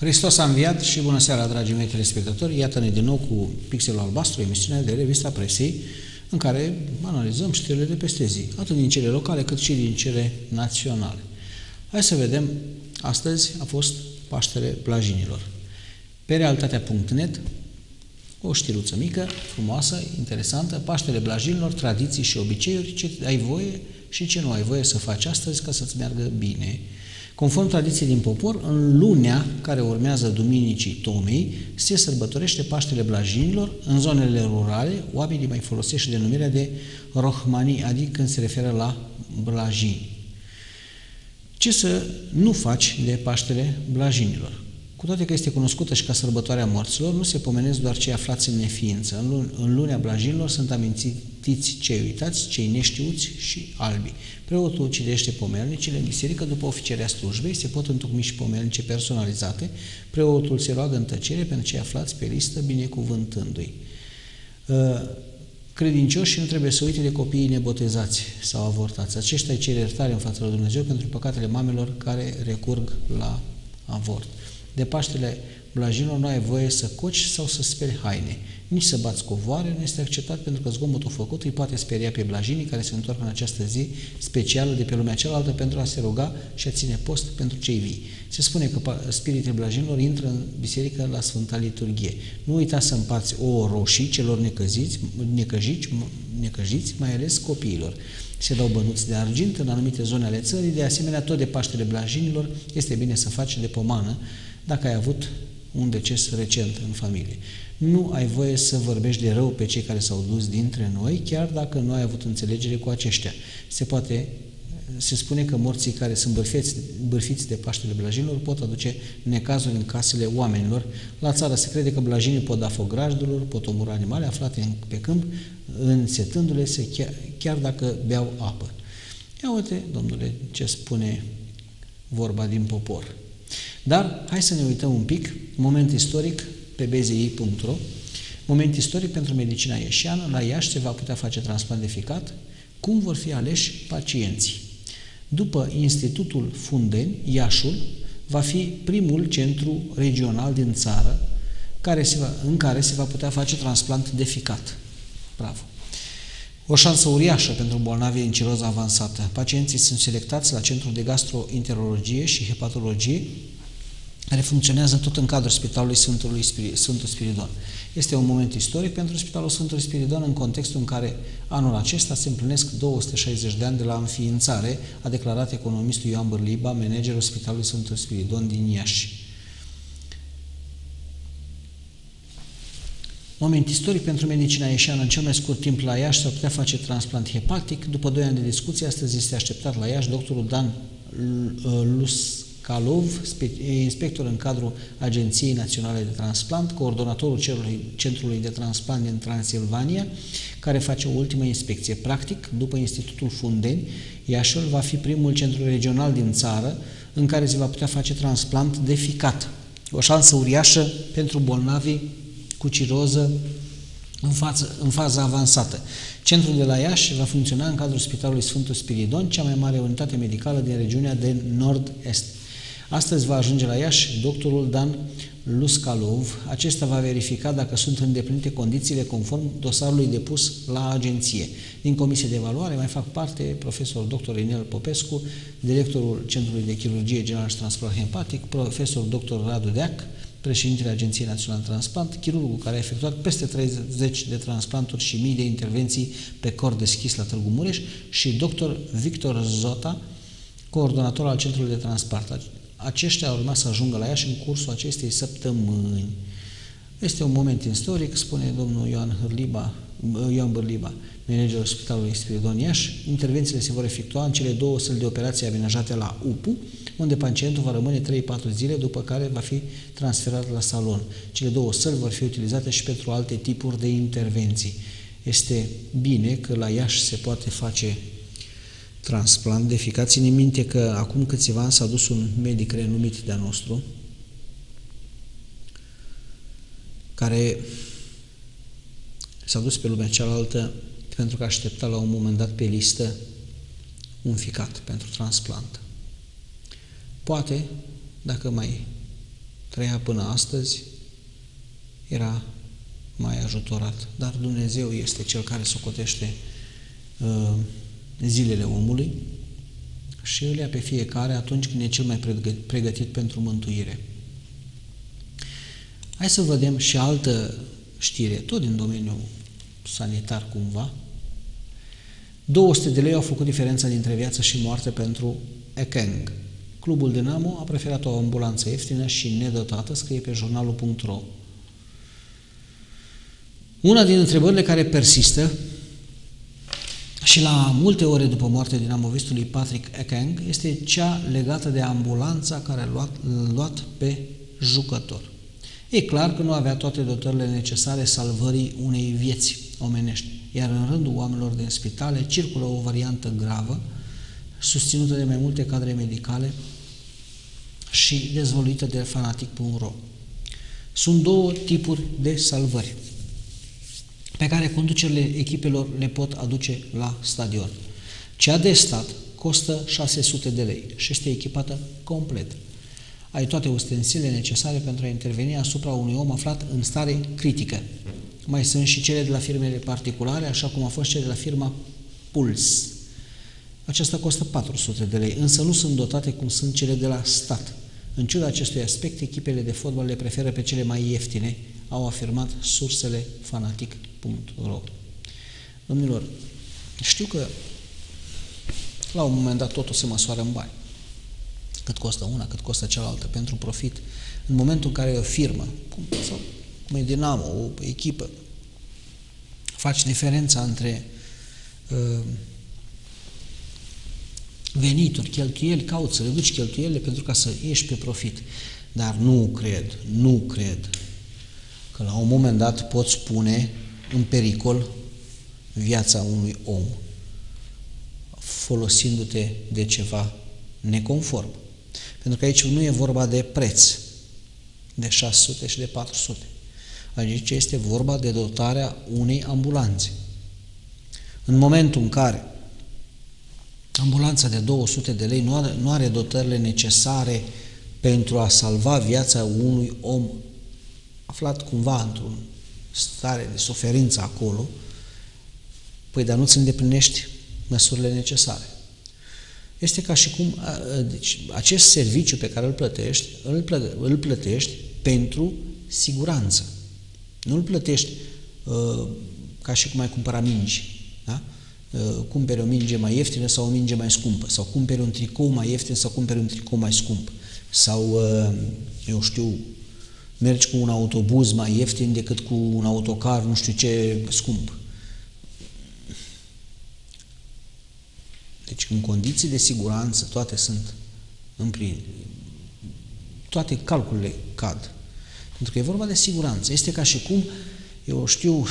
Hristos a înviat și bună seara, dragii mei telespectatori. Iată-ne din nou cu Pixelul Albastru, emisiunea de revista presei, în care analizăm știrile de peste zi, atât din cele locale cât și din cele naționale. Hai să vedem, astăzi a fost Paștele Plajinilor. Pe realitatea.net, o știruță mică, frumoasă, interesantă, Paștele Blajinilor, tradiții și obiceiuri, ce ai voie și ce nu ai voie să faci astăzi ca să-ți meargă bine. Conform tradiției din popor, în lunea care urmează Duminicii Tomei, se sărbătorește Paștele Blajinilor. În zonele rurale, oamenii mai folosesc denumirea de Rohmani, adică când se referă la blajini. Ce să nu faci de Paștele Blajinilor? Cu toate că este cunoscută și ca sărbătoarea morților, nu se pomenesc doar cei aflați în neființă. În, lun în lunea blajinilor sunt amintiți cei uitați, cei neștiuți și albi. Preotul ucidește pomelnicile în biserică după oficierea slujbei, se pot întocmi și pomelnice personalizate, preotul se roagă în tăcere pentru cei aflați pe listă, binecuvântându-i. Uh, credincioșii nu trebuie să uite de copiii nebotezați sau avortați. Aceștia îi cer iertare în fața lui Dumnezeu pentru păcatele mamelor care recurg la avort. De Paștele Blajinilor nu ai voie să coci sau să speli haine, nici să bați covoare, nu este acceptat pentru că zgomotul făcut îi poate speria pe blajinii care se întorc în această zi specială de pe lumea cealaltă pentru a se ruga și a ține post pentru cei vii. Se spune că spiritul blajinilor intră în biserică la Sfânta Liturghie. Nu uita să împarți ouă roșii celor necăziți, necăjiți, necăjiți, mai ales copiilor. Se dau bănuți de argint în anumite zone ale țării, de asemenea tot de Paștele Blajinilor este bine să faci de pomană dacă ai avut un deces recent în familie. Nu ai voie să vorbești de rău pe cei care s-au dus dintre noi, chiar dacă nu ai avut înțelegere cu aceștia. Se poate se spune că morții care sunt bârfiți, bârfiți de Paștele Blajinilor pot aduce necazuri în casele oamenilor. La țară se crede că blajinii pot da foc grajdulor, pot omura animale aflate pe câmp, însetându-le se chiar, chiar dacă beau apă. Ia uite, domnule, ce spune vorba din popor. Dar hai să ne uităm un pic, moment istoric pe bzi.ro, moment istoric pentru medicina ieșiană, la Iași se va putea face transplant de ficat, cum vor fi aleși pacienții. După Institutul Fundeni, Iașul va fi primul centru regional din țară care se va, în care se va putea face transplant de ficat. Bravo! O șansă uriașă pentru bolnavii în ciroză avansată. Pacienții sunt selectați la Centrul de Gastroenterologie și Hepatologie care funcționează tot în cadrul Spitalului Sfântului Spirit, Sfântul Spiridon. Este un moment istoric pentru Spitalul Sfântului Spiridon în contextul în care anul acesta se împlinesc 260 de ani de la înființare, a declarat economistul Ioan Bărliba, managerul Spitalului Sfântul Spiridon din Iași. Moment istoric pentru medicina ieșeană. În cel mai scurt timp la Iași s-ar putea face transplant hepatic. După 2 ani de discuție, astăzi este așteptat la Iași doctorul Dan Lus Calov, inspector în cadrul Agenției Naționale de Transplant, coordonatorul Centrului de Transplant din Transilvania, care face o ultimă inspecție. Practic, după Institutul Fundeni, Iașul va fi primul centru regional din țară în care se va putea face transplant de ficat. O șansă uriașă pentru bolnavii cu ciroză în, față, în faza avansată. Centrul de la Iași va funcționa în cadrul Spitalului Sfântul Spiridon, cea mai mare unitate medicală din regiunea de nord-est. Astăzi va ajunge la Iași doctorul Dan Luscalov. Acesta va verifica dacă sunt îndeplinite condițiile conform dosarului depus la agenție. Din comisie de evaluare mai fac parte profesor dr. Inel Popescu, directorul Centrului de Chirurgie General și Transplant Hepatic, profesor dr. Radu Deac, președintele Agenției Naționale de Transplant, chirurgul care a efectuat peste 30 de transplanturi și mii de intervenții pe cor deschis la Târgu Mureș și dr. Victor Zota, coordonator al Centrului de Transplant. Aceștia au urmat să ajungă la Iași în cursul acestei săptămâni. Este un moment istoric, spune domnul Ioan Hârliba, Ioan Bârliba, managerul Spitalului Spiridon Iași. Intervențiile se vor efectua în cele două săli de operație amenajate la UPU, unde pacientul va rămâne 3-4 zile, după care va fi transferat la salon. Cele două săli vor fi utilizate și pentru alte tipuri de intervenții. Este bine că la Iași se poate face transplant de ficat. Ține minte că acum câțiva ani s-a dus un medic renumit de-a nostru, care s-a dus pe lumea cealaltă pentru că aștepta la un moment dat pe listă un ficat pentru transplant. Poate, dacă mai trăia până astăzi, era mai ajutorat. Dar Dumnezeu este Cel care socotește uh, zilele omului și îl ia pe fiecare atunci când e cel mai pregătit pentru mântuire. Hai să vedem și altă știre, tot din domeniul sanitar cumva. 200 de lei au făcut diferența dintre viață și moarte pentru Ekeng. Clubul Dinamo a preferat o ambulanță ieftină și nedotată, scrie pe jurnalul.ro. Una din întrebările care persistă și la multe ore după moartea dinamovistului Patrick Ekeng este cea legată de ambulanța care a luat, luat pe jucător. E clar că nu avea toate dotările necesare salvării unei vieți omenești, iar în rândul oamenilor din spitale circulă o variantă gravă, susținută de mai multe cadre medicale și dezvoluită de fanatic.ro. Sunt două tipuri de salvări pe care conducerile echipelor le pot aduce la stadion. Cea de stat costă 600 de lei și este echipată complet. Ai toate ustensilele necesare pentru a interveni asupra unui om aflat în stare critică. Mai sunt și cele de la firmele particulare, așa cum a fost cele de la firma Puls. Aceasta costă 400 de lei, însă nu sunt dotate cum sunt cele de la stat. În ciuda acestui aspect, echipele de fotbal le preferă pe cele mai ieftine, au afirmat sursele fanatic.ro. Domnilor, știu că la un moment dat totul se măsoară în bani. Cât costă una, cât costă cealaltă, pentru profit. În momentul în care o firmă, cum, sau, cum e Dinamo, o echipă, faci diferența între uh, venituri, cheltuieli, cauți să reduci cheltuielile pentru ca să ieși pe profit. Dar nu cred, nu cred că la un moment dat poți pune în pericol viața unui om folosindu-te de ceva neconform. Pentru că aici nu e vorba de preț de 600 și de 400. Aici este vorba de dotarea unei ambulanțe. În momentul în care ambulanța de 200 de lei nu are, nu are dotările necesare pentru a salva viața unui om aflat cumva într-un stare de suferință acolo, păi dar nu-ți îndeplinești măsurile necesare. Este ca și cum deci, acest serviciu pe care îl plătești, îl, plă, îl plătești pentru siguranță. Nu îl plătești uh, ca și cum ai cumpăra mingi. Da? Uh, cumperi o minge mai ieftină sau o minge mai scumpă, sau cumperi un tricou mai ieftin sau cumperi un tricou mai scump, sau, uh, eu știu, mergi cu un autobuz mai ieftin decât cu un autocar nu știu ce scump. Deci în condiții de siguranță toate sunt în plin. Toate calculele cad. Pentru că e vorba de siguranță. Este ca și cum, eu știu,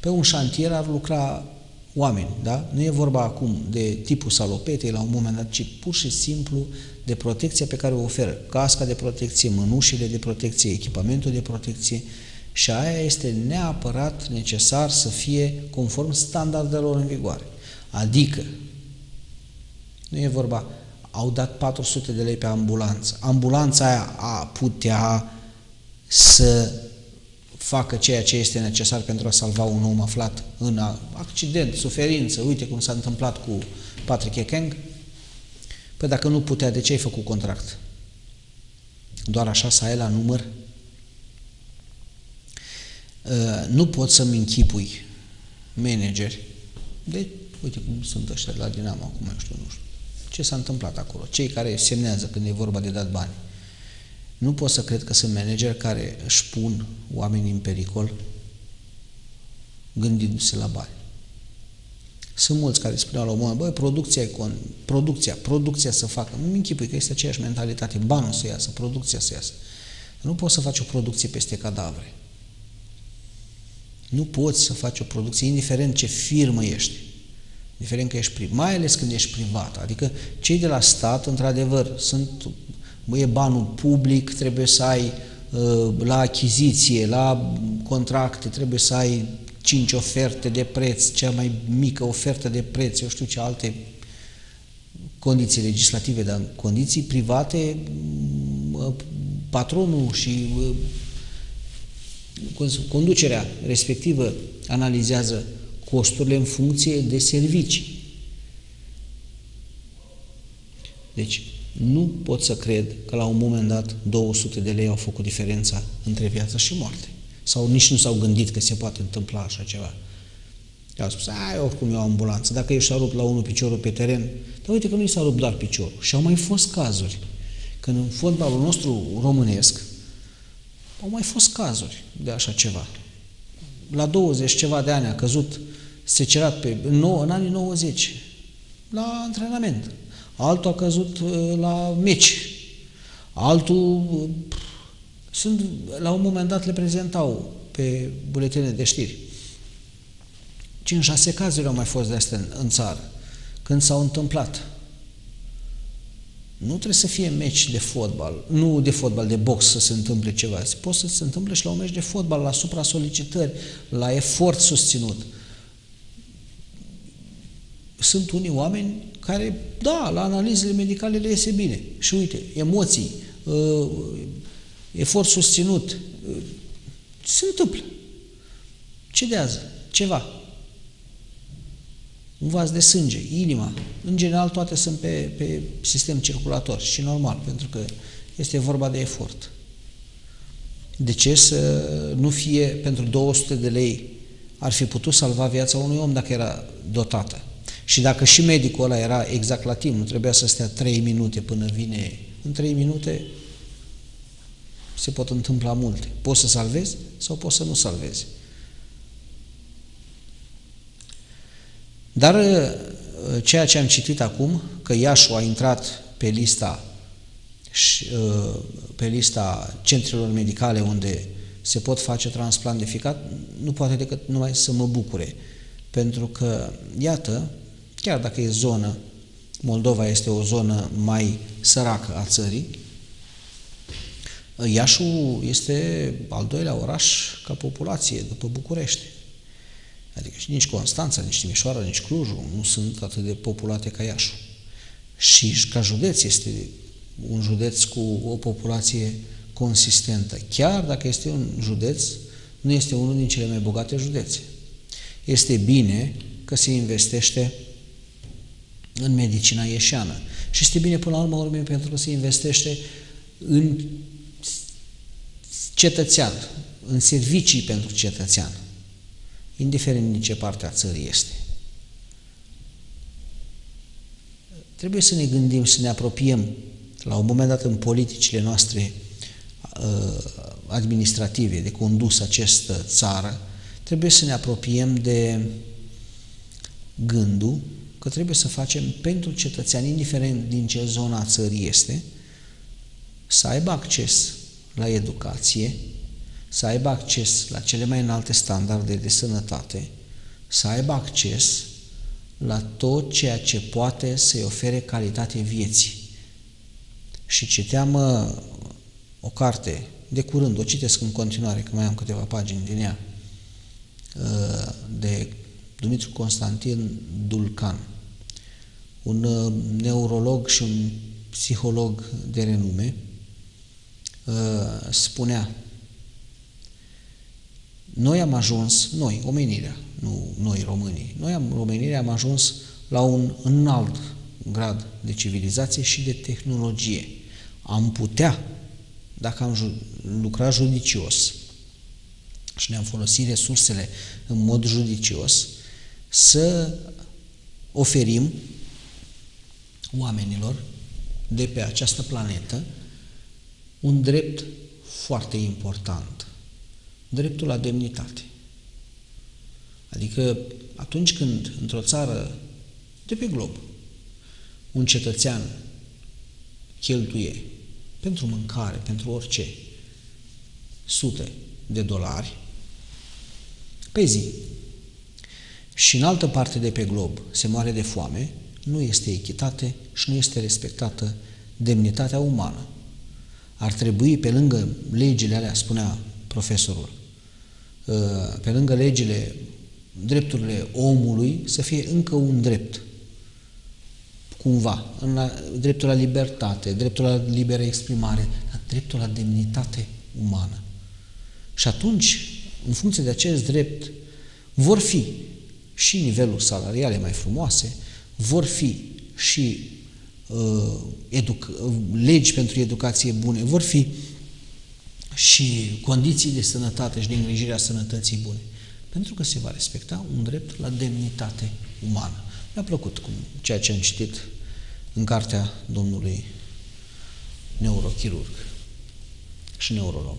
pe un șantier ar lucra oameni, da? Nu e vorba acum de tipul salopetei la un moment dat, ci pur și simplu de protecția pe care o oferă. Casca de protecție, mănușile de protecție, echipamentul de protecție și aia este neapărat necesar să fie conform standardelor în vigoare. Adică, nu e vorba, au dat 400 de lei pe ambulanță. Ambulanța aia a putea să facă ceea ce este necesar pentru a salva un om aflat în accident, suferință. Uite cum s-a întâmplat cu Patrick Ekeng. Păi dacă nu putea, de ce ai făcut contract? Doar așa să ai la număr? Uh, nu pot să-mi închipui manageri de, uite cum sunt ăștia la Dinamo acum, eu știu, nu știu. Ce s-a întâmplat acolo? Cei care semnează când e vorba de dat bani. Nu pot să cred că sunt manageri care își pun oamenii în pericol gândindu-se la bani. Sunt mulți care spuneau la un moment, băi, producția, con, producția, producția să facă. Nu-mi închipui că este aceeași mentalitate, banul să iasă, producția să iasă. Nu poți să faci o producție peste cadavre. Nu poți să faci o producție, indiferent ce firmă ești, indiferent că ești privat, mai ales când ești privat. Adică cei de la stat, într-adevăr, sunt, bă, e banul public, trebuie să ai uh, la achiziție, la contracte, trebuie să ai cinci oferte de preț, cea mai mică ofertă de preț, eu știu ce alte condiții legislative, dar în condiții private patronul și conducerea respectivă analizează costurile în funcție de servicii. Deci, nu pot să cred că la un moment dat 200 de lei au făcut diferența între viață și moarte. Sau nici nu s-au gândit că se poate întâmpla așa ceva. Eu au spus, ai, oricum e o ambulanță, dacă ești a rupt la unul piciorul pe teren, dar uite că nu i s-a rupt doar piciorul. Și au mai fost cazuri. Când în fotbalul nostru românesc, au mai fost cazuri de așa ceva. La 20 ceva de ani a căzut secerat pe, în, nou, în anii 90 la antrenament. Altul a căzut uh, la meci. Altul uh, sunt, la un moment dat le prezentau pe buletine de știri. 5-6 cazuri au mai fost de astea în, în țară, când s-au întâmplat. Nu trebuie să fie meci de fotbal, nu de fotbal, de box să se întâmple ceva. Poate să se întâmple și la un meci de fotbal, la supra-solicitări, la efort susținut. Sunt unii oameni care, da, la analizele medicale le iese bine. Și uite, emoții, uh, efort susținut, uh, se întâmplă. Cedează ceva un vas de sânge, inima. În general toate sunt pe, pe sistem circulator și normal, pentru că este vorba de efort. De ce să nu fie pentru 200 de lei ar fi putut salva viața unui om dacă era dotată? Și dacă și medicul ăla era exact la timp, nu trebuia să stea 3 minute până vine, în 3 minute se pot întâmpla multe. Poți să salvezi sau poți să nu salvezi. Dar uh, ceea ce am citit acum, că Iașu a intrat pe lista, uh, pe lista centrelor medicale unde se pot face transplant de ficat, nu poate decât numai să mă bucure. Pentru că, iată, chiar dacă e zonă, Moldova este o zonă mai săracă a țării, Iașu este al doilea oraș ca populație după București. Adică și nici Constanța, nici Timișoara, nici Clujul nu sunt atât de populate ca Iașu. Și ca județ este un județ cu o populație consistentă. Chiar dacă este un județ, nu este unul din cele mai bogate județe. Este bine că se investește în medicina ieșeană. Și este bine până la urmă urmei pentru că se investește în cetățean, în servicii pentru cetățean indiferent din ce parte a țării este. Trebuie să ne gândim, să ne apropiem la un moment dat în politicile noastre uh, administrative de condus această țară, trebuie să ne apropiem de gândul că trebuie să facem pentru cetățean, indiferent din ce zona a țării este, să aibă acces la educație, să aibă acces la cele mai înalte standarde de sănătate, să aibă acces la tot ceea ce poate să-i ofere calitate vieții. Și citeam uh, o carte de curând, o citesc în continuare, că mai am câteva pagini din ea, uh, de Dumitru Constantin Dulcan, un uh, neurolog și un psiholog de renume, spunea noi am ajuns, noi, omenirea, nu noi românii, noi am, omenirea am ajuns la un înalt grad de civilizație și de tehnologie. Am putea, dacă am lucrat judicios și ne-am folosit resursele în mod judicios, să oferim oamenilor de pe această planetă un drept foarte important dreptul la demnitate. Adică atunci când într-o țară de pe glob un cetățean cheltuie pentru mâncare, pentru orice, sute de dolari pe zi și în altă parte de pe glob se moare de foame, nu este echitate și nu este respectată demnitatea umană. Ar trebui, pe lângă legile alea, spunea profesorul, Uh, pe lângă legile, drepturile omului, să fie încă un drept, cumva, în la, dreptul la libertate, dreptul la liberă exprimare, dreptul la demnitate umană. Și atunci, în funcție de acest drept, vor fi și nivelul salariale mai frumoase, vor fi și uh, educ- uh, legi pentru educație bune, vor fi și condiții de sănătate și de îngrijire a sănătății bune. Pentru că se va respecta un drept la demnitate umană. Mi-a plăcut cum ceea ce am citit în cartea domnului neurochirurg și neurolog.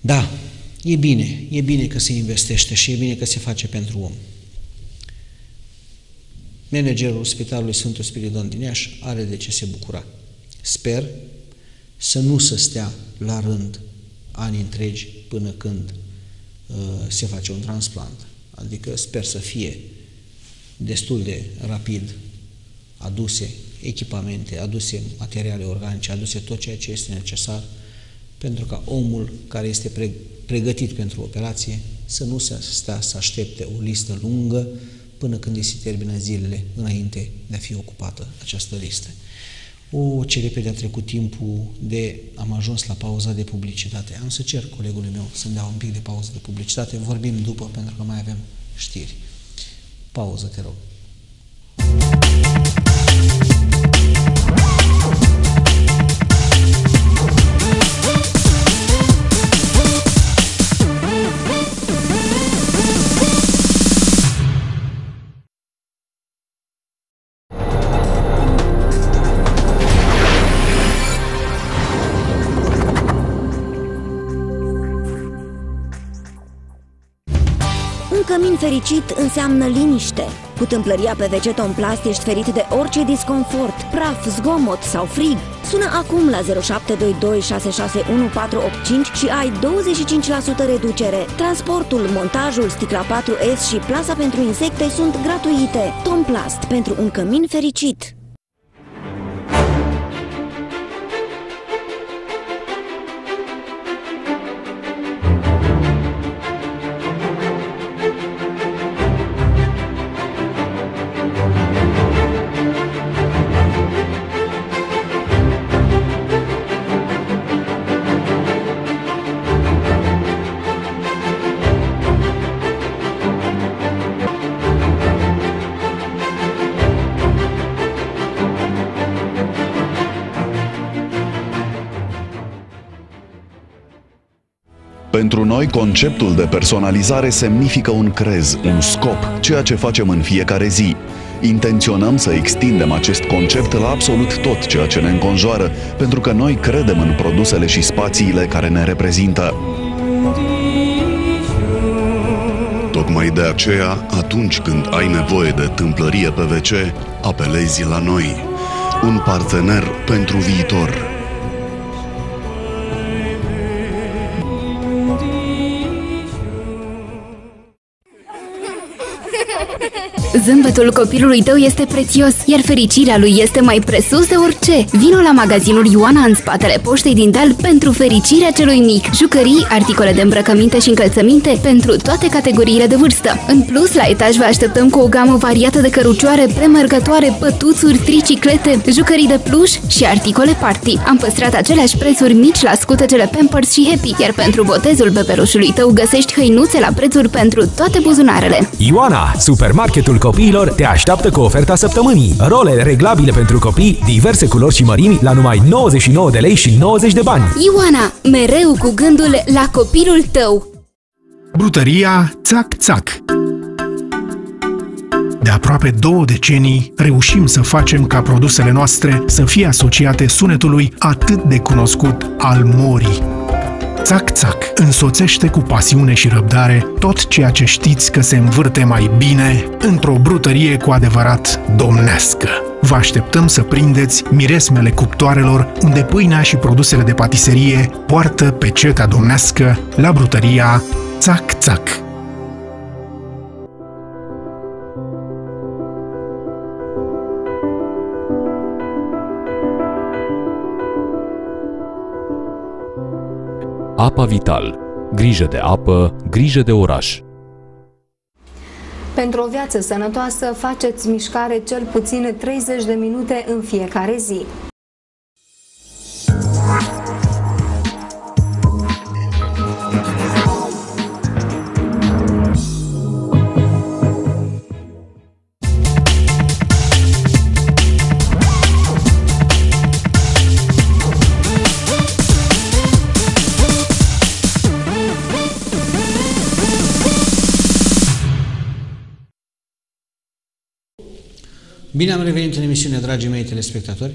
Da, e bine, e bine că se investește și e bine că se face pentru om. Managerul Spitalului Sfântul Spiridon din Iași are de ce se bucura. Sper să nu să stea la rând ani întregi până când uh, se face un transplant. Adică sper să fie destul de rapid aduse echipamente, aduse materiale organice, aduse tot ceea ce este necesar pentru ca omul care este pregătit pentru operație să nu se stea să aștepte o listă lungă până când îi se termină zilele înainte de a fi ocupată această listă. O, ce repede a trecut timpul de am ajuns la pauza de publicitate. Am să cer colegului meu să-mi dea un pic de pauză de publicitate, vorbim după pentru că mai avem știri. Pauză, te rog. cămin fericit înseamnă liniște. Cu tâmplăria pe WC Tomplast ești ferit de orice disconfort, praf, zgomot sau frig. Sună acum la 0722 661 și ai 25% reducere. Transportul, montajul, sticla 4S și plasa pentru insecte sunt gratuite. Tomplast pentru un cămin fericit. Pentru noi, conceptul de personalizare semnifică un crez, un scop, ceea ce facem în fiecare zi. Intenționăm să extindem acest concept la absolut tot ceea ce ne înconjoară, pentru că noi credem în produsele și spațiile care ne reprezintă. Tocmai de aceea, atunci când ai nevoie de tâmplărie pe WC, apelezi la noi. Un partener pentru viitor. Zâmbetul copilului tău este prețios, iar fericirea lui este mai presus de orice. Vino la magazinul Ioana în spatele poștei din Dal pentru fericirea celui mic. Jucării, articole de îmbrăcăminte și încălțăminte pentru toate categoriile de vârstă. În plus, la etaj vă așteptăm cu o gamă variată de cărucioare premergătoare, pătuțuri, triciclete, jucării de pluș și articole party. Am păstrat aceleași prețuri mici la scutecele Pampers și Happy, iar pentru botezul bebelușului tău găsești hăinuțe la prețuri pentru toate buzunarele. Ioana, supermarketul copiilor te așteaptă cu oferta săptămânii. Role reglabile pentru copii, diverse culori și mărimi la numai 99 de lei și 90 de bani. Ioana, mereu cu gândul la copilul tău. Brutăria Țac Țac de aproape două decenii reușim să facem ca produsele noastre să fie asociate sunetului atât de cunoscut al morii Țac Țac însoțește cu pasiune și răbdare tot ceea ce știți că se învârte mai bine într-o brutărie cu adevărat domnească. Vă așteptăm să prindeți miresmele cuptoarelor unde pâinea și produsele de patiserie poartă pe cetea domnească la brutăria Țac Țac. Apa Vital. Grijă de apă, grijă de oraș. Pentru o viață sănătoasă, faceți mișcare cel puțin 30 de minute în fiecare zi. Bine am revenit în emisiune, dragii mei telespectatori.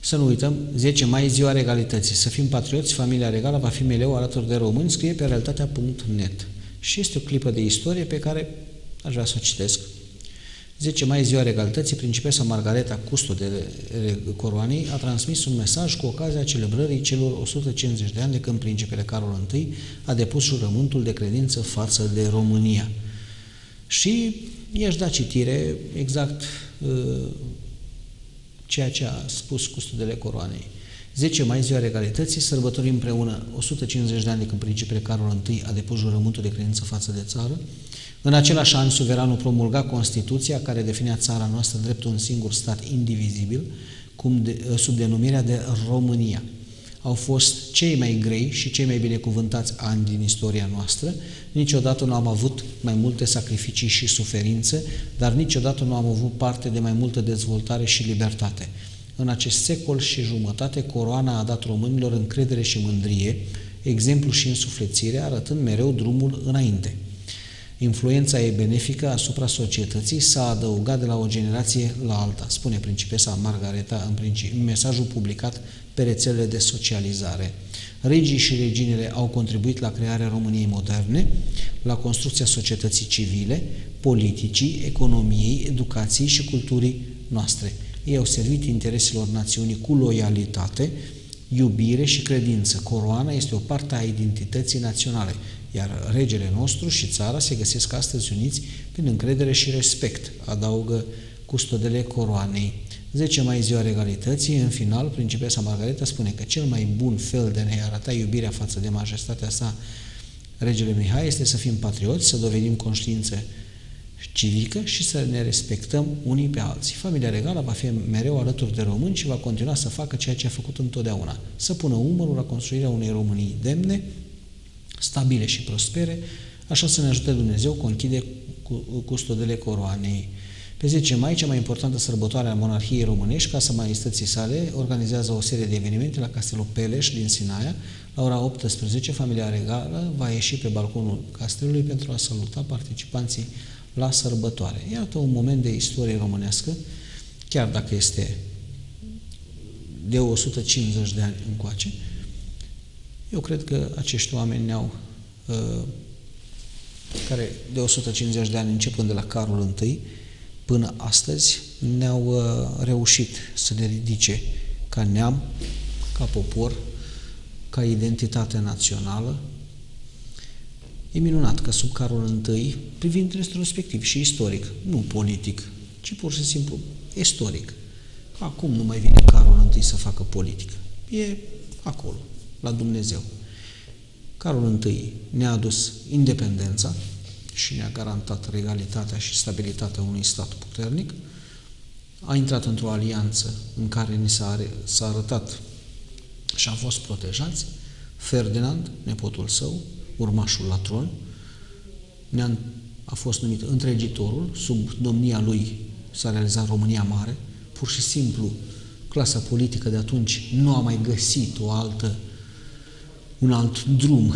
Să nu uităm, 10 mai, ziua regalității. Să fim patrioți, familia regală va fi mereu alături de români, scrie pe realitatea.net. Și este o clipă de istorie pe care aș vrea să o citesc. 10 mai, ziua regalității, principesa Margareta Custo de Coroanei a transmis un mesaj cu ocazia celebrării celor 150 de ani de când principele Carol I a depus jurământul de credință față de România. Și i-aș da citire exact uh, ceea ce a spus custodele coroanei. 10 mai, ziua regalității, sărbătorim împreună 150 de ani de când principele Carol I a depus jurământul de credință față de țară. În același an, suveranul promulga Constituția care definea țara noastră drept un singur stat indivizibil, cum de, sub denumirea de România au fost cei mai grei și cei mai binecuvântați ani din istoria noastră. Niciodată nu am avut mai multe sacrificii și suferințe, dar niciodată nu am avut parte de mai multă dezvoltare și libertate. În acest secol și jumătate, coroana a dat românilor încredere și mândrie, exemplu și însuflețire, arătând mereu drumul înainte. Influența ei benefică asupra societății s-a adăugat de la o generație la alta, spune principesa Margareta în, principi, în mesajul publicat pe rețelele de socializare. Regii și reginele au contribuit la crearea României moderne, la construcția societății civile, politicii, economiei, educației și culturii noastre. Ei au servit intereselor națiunii cu loialitate, iubire și credință. Coroana este o parte a identității naționale, iar regele nostru și țara se găsesc astăzi uniți prin încredere și respect, adaugă custodele coroanei. 10 mai ziua regalității, în final, principesa Margareta spune că cel mai bun fel de ne arăta iubirea față de majestatea sa, regele Mihai, este să fim patrioți, să dovedim conștiință civică și să ne respectăm unii pe alții. Familia regală va fi mereu alături de români și va continua să facă ceea ce a făcut întotdeauna, să pună umărul la construirea unei Românii demne, stabile și prospere, așa să ne ajute Dumnezeu cu închide custodele coroanei. Pe 10 mai, cea mai importantă sărbătoare a monarhiei românești, Casa Maestății sale organizează o serie de evenimente la Castelul Peleș din Sinaia. La ora 18, familia regală va ieși pe balconul castelului pentru a saluta participanții la sărbătoare. Iată un moment de istorie românească, chiar dacă este de 150 de ani încoace. Eu cred că acești oameni ne-au, uh, care de 150 de ani începând de la Carol I, până astăzi ne-au uh, reușit să ne ridice ca neam, ca popor, ca identitate națională. E minunat că sub Carol I, privind retrospectiv și istoric, nu politic, ci pur și simplu istoric, acum nu mai vine Carol I să facă politică. E acolo, la Dumnezeu. Carol I ne-a adus independența, și ne-a garantat regalitatea și stabilitatea unui stat puternic, a intrat într-o alianță în care ni s-a, s-a arătat și am fost protejați, Ferdinand, nepotul său, urmașul la tron, ne-a, a fost numit întregitorul, sub domnia lui s-a realizat România Mare, pur și simplu clasa politică de atunci nu a mai găsit o altă, un alt drum,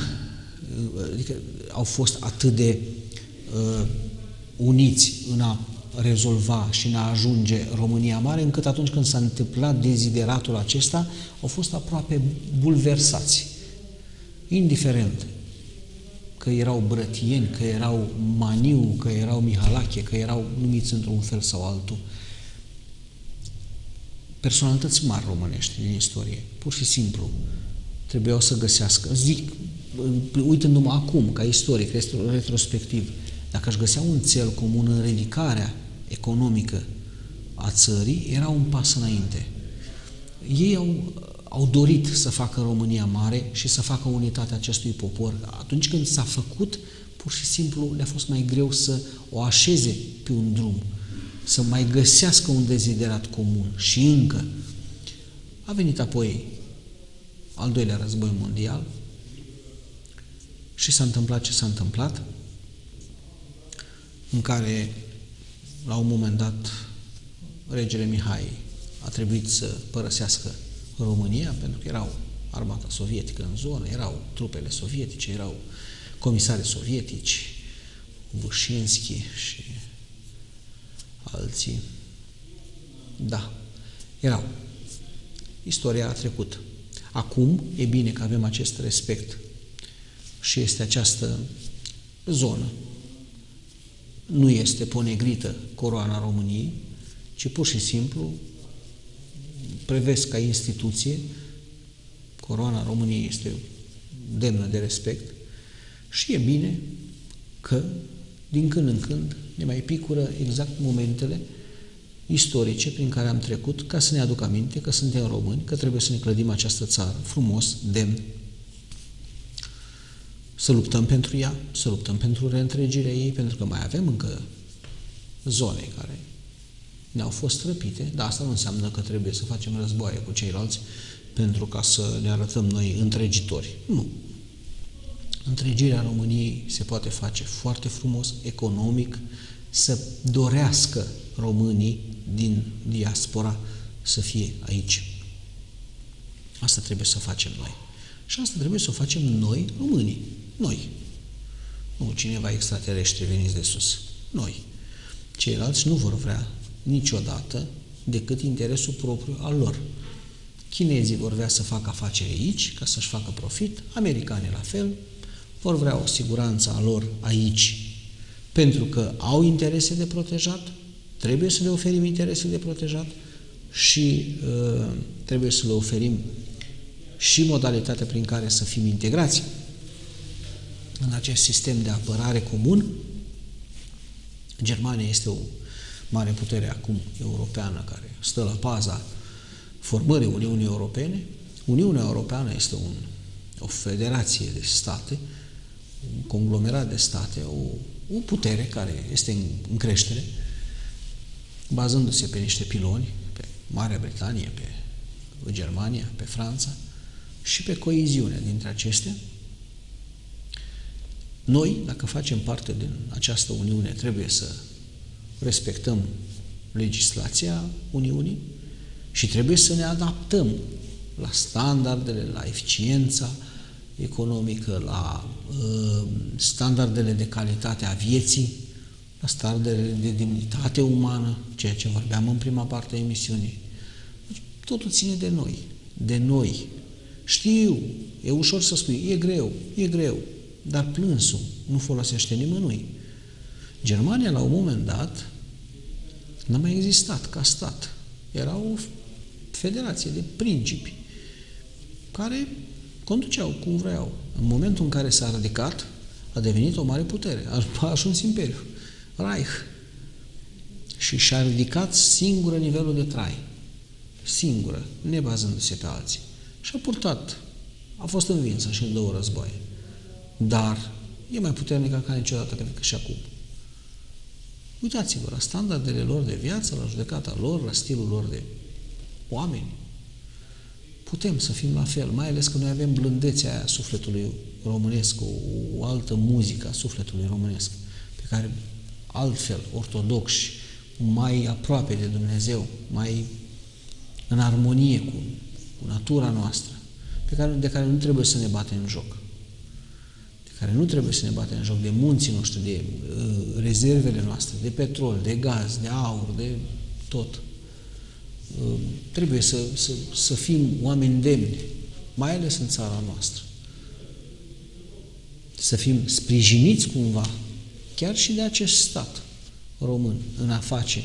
adică au fost atât de uh, uniți în a rezolva și în a ajunge România Mare, încât atunci când s-a întâmplat dezideratul acesta, au fost aproape bulversați. Indiferent că erau brătieni, că erau maniu, că erau mihalache, că erau numiți într-un fel sau altul. Personalități mari românești din istorie, pur și simplu, trebuiau să găsească, zic, uitându-mă acum, ca istoric, retrospectiv, dacă aș găsea un cel comun în ridicarea economică a țării, era un pas înainte. Ei au, au dorit să facă România mare și să facă unitatea acestui popor. Atunci când s-a făcut, pur și simplu le-a fost mai greu să o așeze pe un drum, să mai găsească un deziderat comun. Și încă a venit apoi al doilea război mondial și s-a întâmplat ce s-a întâmplat în care, la un moment dat, regele Mihai a trebuit să părăsească România, pentru că erau armata sovietică în zonă, erau trupele sovietice, erau comisari sovietici, Vușinski și alții. Da, erau. Istoria a trecut. Acum e bine că avem acest respect și este această zonă. Nu este ponegrită coroana României, ci pur și simplu prevesc ca instituție, coroana României este demnă de respect și e bine că din când în când ne mai picură exact momentele istorice prin care am trecut ca să ne aduc aminte că suntem români, că trebuie să ne clădim această țară frumos, demn, să luptăm pentru ea, să luptăm pentru reîntregirea ei, pentru că mai avem încă zone care ne-au fost răpite, dar asta nu înseamnă că trebuie să facem războaie cu ceilalți pentru ca să ne arătăm noi întregitori. Nu. Întregirea României se poate face foarte frumos, economic, să dorească românii din diaspora să fie aici. Asta trebuie să facem noi. Și asta trebuie să o facem noi, românii. Noi. Nu cineva extraterestri veniți de sus. Noi. Ceilalți nu vor vrea niciodată decât interesul propriu al lor. Chinezii vor vrea să facă afaceri aici, ca să-și facă profit, americanii la fel, vor vrea o siguranță a lor aici, pentru că au interese de protejat, trebuie să le oferim interese de protejat și uh, trebuie să le oferim și modalitatea prin care să fim integrați în acest sistem de apărare comun. Germania este o mare putere acum europeană care stă la paza formării Uniunii Europene. Uniunea Europeană este un, o federație de state, un conglomerat de state, o, o putere care este în, în creștere, bazându-se pe niște piloni, pe Marea Britanie, pe Germania, pe Franța și pe coeziunea dintre acestea. Noi, dacă facem parte din această Uniune, trebuie să respectăm legislația Uniunii și trebuie să ne adaptăm la standardele, la eficiența economică, la uh, standardele de calitate a vieții, la standardele de demnitate umană, ceea ce vorbeam în prima parte a emisiunii. Deci, totul ține de noi, de noi. Știu, e ușor să spui, e greu, e greu, dar plânsul nu folosește nimănui. Germania, la un moment dat, n-a mai existat ca stat. Era o federație de principi care conduceau cum vreau. În momentul în care s-a ridicat, a devenit o mare putere, a ajuns imperiu, Reich. Și și-a ridicat singură nivelul de trai, singură, nebazându-se pe alții. Și a purtat, a fost învinsă și în două războaie. Dar e mai puternică ca niciodată, cred că și acum. Uitați-vă la standardele lor de viață, la judecata lor, la stilul lor de oameni. Putem să fim la fel, mai ales că noi avem blândețea aia sufletului românesc, o, o altă muzică a sufletului românesc, pe care altfel, ortodoxi, mai aproape de Dumnezeu, mai în armonie cu, cu natura noastră, pe care, de care nu trebuie să ne batem în joc care nu trebuie să ne batem în joc de munții noștri, de uh, rezervele noastre, de petrol, de gaz, de aur, de tot. Uh, trebuie să, să, să fim oameni demni, mai ales în țara noastră. Să fim sprijiniți cumva, chiar și de acest stat român, în a face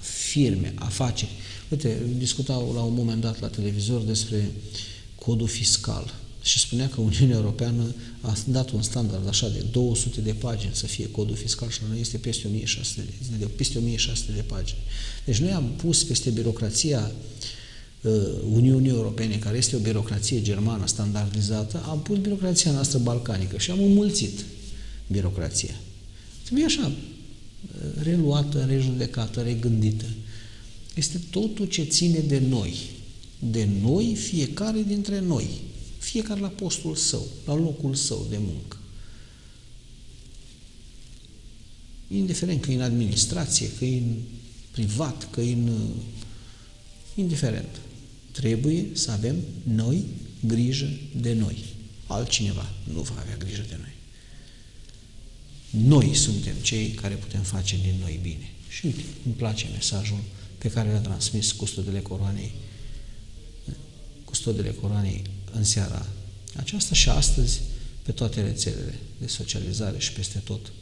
firme, afaceri. Uite, discutau la un moment dat la televizor despre codul fiscal și spunea că Uniunea Europeană a dat un standard așa de 200 de pagini să fie codul fiscal și noi este peste 1600 de, de, peste 1600 de pagini. Deci noi am pus peste birocrația uh, Uniunii Europene, care este o birocrație germană standardizată, am pus birocrația noastră balcanică și am înmulțit birocrația. Trebuie așa, uh, reluată, rejudecată, regândită. Este totul ce ține de noi. De noi, fiecare dintre noi fiecare la postul său, la locul său de muncă. Indiferent că e în administrație, că e în privat, că e în... Indiferent. Trebuie să avem noi grijă de noi. Altcineva nu va avea grijă de noi. Noi suntem cei care putem face din noi bine. Și uite, îmi place mesajul pe care le-a transmis custodele coroanei, custodele coroanei în seara aceasta și astăzi pe toate rețelele de socializare și peste tot,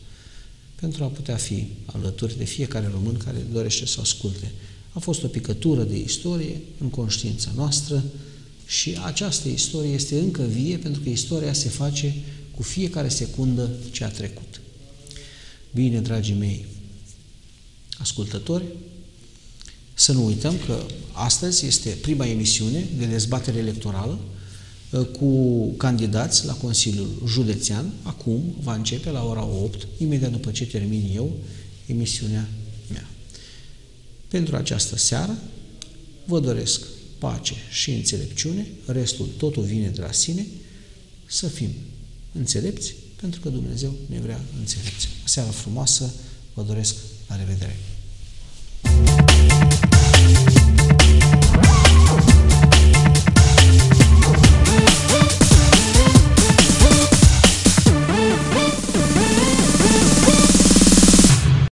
pentru a putea fi alături de fiecare român care dorește să asculte. A fost o picătură de istorie în conștiința noastră și această istorie este încă vie pentru că istoria se face cu fiecare secundă ce a trecut. Bine, dragii mei ascultători, să nu uităm că astăzi este prima emisiune de dezbatere electorală uh, cu candidați la Consiliul Județean. Acum va începe la ora 8, imediat după ce termin eu emisiunea mea. Pentru această seară vă doresc pace și înțelepciune, restul totul vine de la sine, să fim înțelepți, pentru că Dumnezeu ne vrea înțelepți. O seară frumoasă, vă doresc la revedere!